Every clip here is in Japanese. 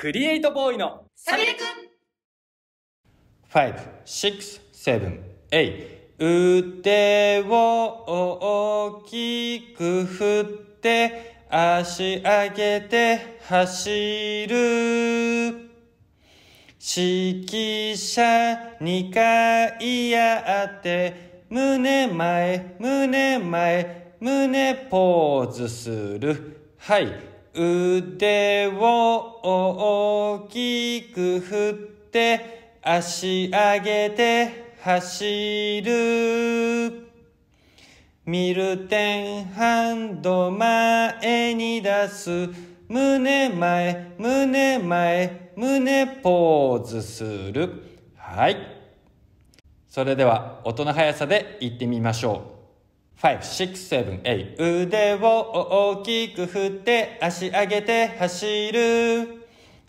クリエイトボーイのさびれくん5、6、7、8腕を大きく振って足上げて走る。指揮者2回やって胸前胸前胸ポーズする。はい。腕を大きく振って足上げて走る。ミルテンハンド前に出す胸前胸前胸ポーズする。はい。それでは音の速さで言ってみましょう。5、6、7、8腕を大きく振って足上げて走る。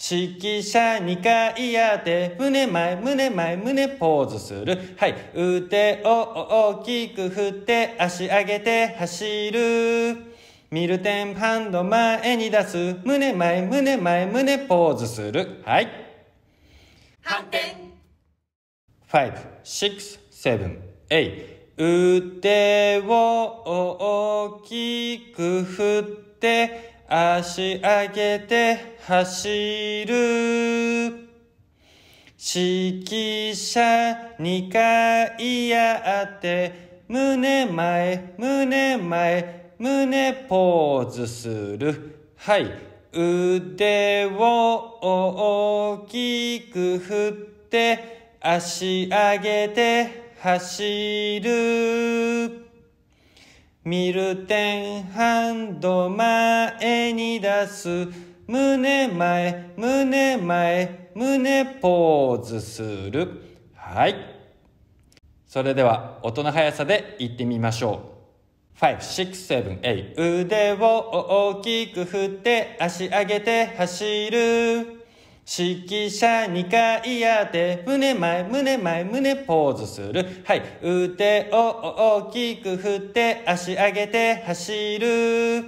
指揮者2回やって胸前胸前胸ポーズする。はい。腕を大きく振って足上げて走る。ミルテンハンド前に出す。胸前胸前胸ポーズする。はい。反転。5、6、7、8腕を大きく振って足上げて走る。指揮者2回やって胸前胸前胸ポーズする。はい。腕を大きく振って足上げて走る。ミルテンハンド前に出す。胸前胸前胸ポーズする。はい。それでは音の速さで言ってみましょう。5、6、7、8腕を大きく振って足上げて走る。指揮者2回やって胸前胸前胸ポーズする。はい。腕を大きく振って足上げて走る。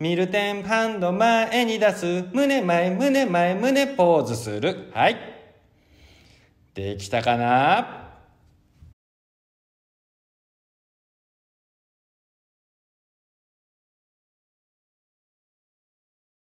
ミルテンハンド前に出す。胸前胸前胸ポーズする。はい。できたかな？